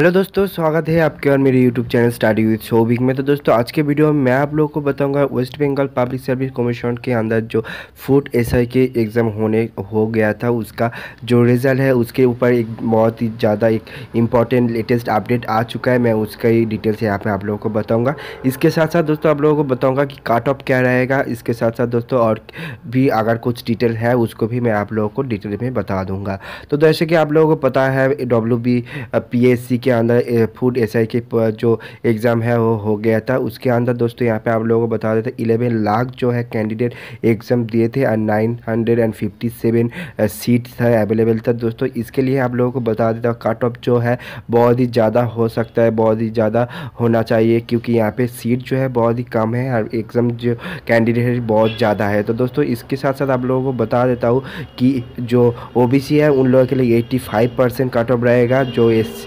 Hello दोस्तों, स्वागत है आपके और मेरे YouTube channel study with Shobhik में। तो दोस्तों, आज के वीडियो में मैं आप लोगों को बताऊँगा West Bengal public service commission के अंदर जो फ़ूड एसआई के एग्ज़ाम होने हो गया था, उसका जो रिज़ल्ट है, उसके ऊपर एक बहुत ही ज़्यादा एक इंपॉर्टेंट लेटेस्ट अपडेट आ चुका है। मैं उसका ही डिटेल्स यहाँ पर आप लोगों को बताऊँगा। इसके साथ साथ दोस्तों, आप लोगों को बताऊँगा कि काट ऑफ़ क्या रहेगा। इसके साथ साथ दोस्तों, और भी अगर कुछ डिटेल है, उसको भी मैं आप लोगों को डिटेल में बता दूँगा। तो जैसे कि आप लोगों को पता है W B P S C के अंदर फ़ूड एस आई के जो एग्ज़ाम है, वो हो गया था। उसके अंदर दोस्तों, यहाँ पे आप लोगों को बता देते इलेवन लाख जो है कैंडिडेट एग्ज़ाम दिए थे और nine hundred and fifty seven seats है अवेलेबल था। दोस्तों, इसके लिए आप लोगों को बता देता हूँ कट ऑफ़ जो है, बहुत ही ज़्यादा हो सकता है, बहुत ही ज़्यादा होना चाहिए, क्योंकि यहाँ पे सीट जो है, बहुत ही कम है और एग्ज़ाम जो कैंडिडेट बहुत ज़्यादा है। तो दोस्तों, इसके साथ साथ आप लोगों को बता देता हूँ कि जो ओबीसी है, उन लोगों के लिए eighty five percent cut off रहेगा, जो S S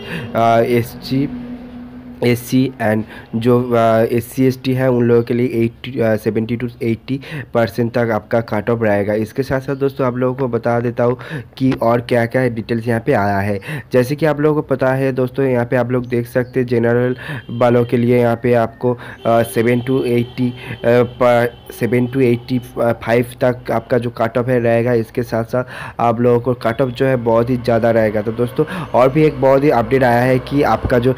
G S C and जो एस सी एस टी है, उन लोगों के लिए eighty seventy to eighty percent तक आपका कट ऑफ़ रहेगा। इसके साथ साथ दोस्तों, आप लोगों को बता देता हूँ कि और क्या क्या डिटेल्स यहाँ पे आया है। जैसे कि आप लोगों को पता है दोस्तों, यहाँ पे आप लोग देख सकते हैं जनरल वालों के लिए यहाँ पे आपको seven to eighty seven to eighty five तक आपका जो कट ऑफ़ है रहेगा। इसके साथ साथ आप लोगों को कट ऑफ़ जो है बहुत ही ज़्यादा रहेगा। तो दोस्तों, और भी एक बहुत ही अपडेट आया है कि आपका जो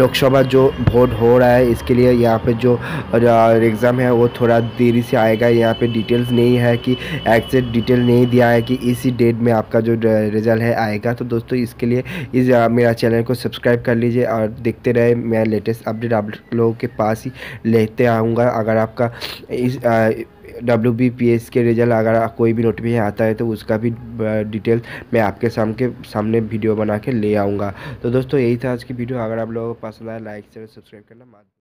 लोकसभा जो वोट हो रहा है, इसके लिए यहाँ पे जो एग्ज़ाम है, वो थोड़ा देरी से आएगा। यहाँ पे डिटेल्स नहीं है कि एग्जैक्ट डिटेल नहीं दिया है कि इसी डेट में आपका जो रिज़ल्ट है आएगा। तो दोस्तों, इसके लिए इस मेरा चैनल को सब्सक्राइब कर लीजिए और देखते रहे। मैं लेटेस्ट अपडेट आप लोगों के पास ही लेते आऊँगा। अगर आपका इस डब्ल्यू बी पी एस के रिज़ल्ट अगर कोई भी नोटिफिकेशन आता है तो उसका भी डिटेल मैं आपके सामने सामने वीडियो बना के ले आऊँगा। तो दोस्तों, यही था आज की वीडियो अगर आप लोगों को पसंद आया लाइक शेयर सब्सक्राइब करना